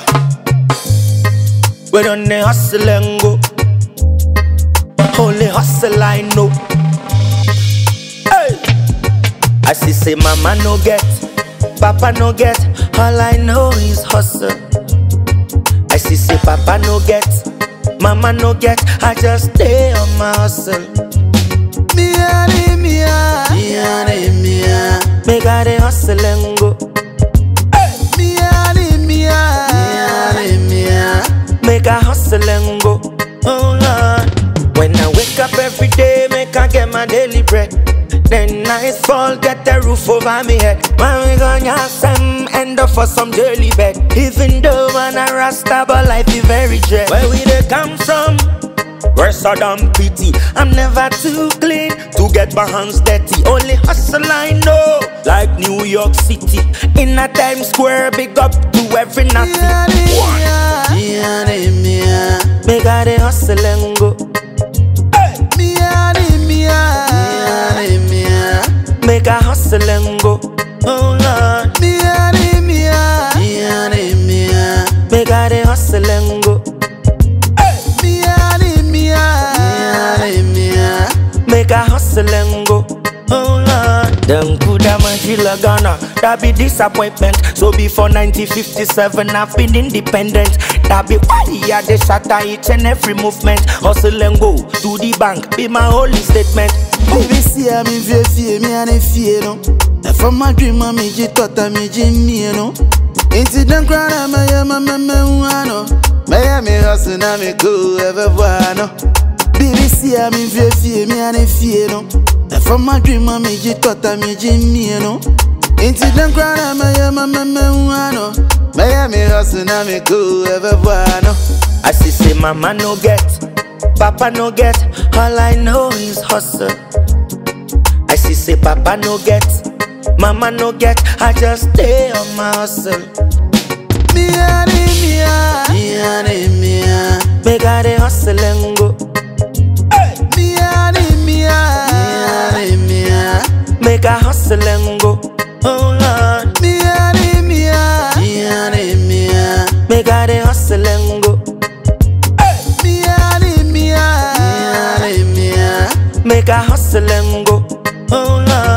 Yawa. We done the hustle and go. Only hustle I know. Hey. I see say mama no get, papa no get. All I know is hustle. I see say papa no get, mama no get. I just stay on my hustle. Mia ni mia, Night fall, get the roof over me head. When we gonna some end up for some daily bed. Even though man a rasta, but life is very dread. Where we they come from? Where Saddam pity. I'm never too clean to get my hands dirty. Only hustle I know, like New York City. In a Times Square, big up to every mia nazi. ni mia, Mia ni mia, Make I the hustle and go. Hustle and go. Oh Lord. mia ni mia, mia ni mia, Make I the hustle and go. mia ni mia, mia ni mia. Make I hustle and go. Oh Lord. Them coulda Manchila Ghana. That be disappointment. So before 1957, I've been independent. That be why I dey shatter each and every movement. Hustle and go to the bank. Be my holy statement. See I'm in fear, fear, me and fear no. And from my dream, I make you thought I made you me no. Incident crown, I'm a yama, me me wano. Miami hustle, na me go ever wano. Baby see I'm in fear, fear, me and fear no. And from my dream, I make you thought I made you me no. Incident crown, I'm a yama, me me wano. Miami hustle, na me go ever wano. I see say mama no get, papa no get. All I know always hustle. I see say Papa no get, Mama no get, I just stay on my hustle. Me and him, me me and me me got a hustle and go. Me and him, me and him, me me make a hustle and go. make a hustle and go. Oh, Lord.